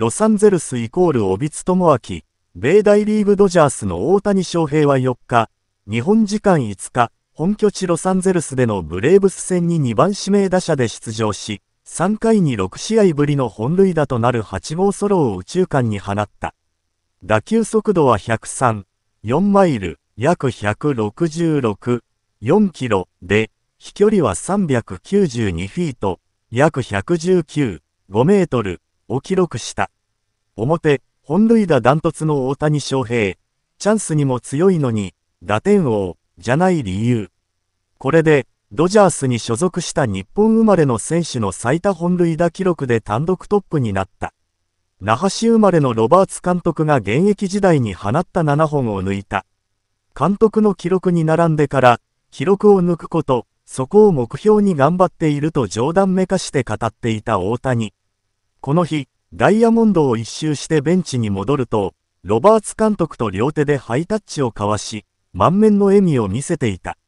ロサンゼルスイコール帯津智明、米大リーグドジャースの大谷翔平は4日、日本時間5日、本拠地ロサンゼルスでのブレーブス戦に2番指名打者で出場し、3回に6試合ぶりの本塁打となる8号ソロを宇宙間に放った。打球速度は103、4マイル、約166、4キロで、飛距離は392フィート、約119、5メートルを記録した。表、本塁打ダントツの大谷翔平、チャンスにも強いのに、打点王、じゃない理由。これで、ドジャースに所属した日本生まれの選手の最多本塁打記録で単独トップになった。那覇市生まれのロバーツ監督が現役時代に放った7本を抜いた。監督の記録に並んでから、記録を抜くこと、そこを目標に頑張っていると冗談めかして語っていた大谷。この日、ダイヤモンドを一周してベンチに戻ると、ロバーツ監督と両手でハイタッチを交わし、満面の笑みを見せていた。